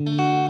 Bye.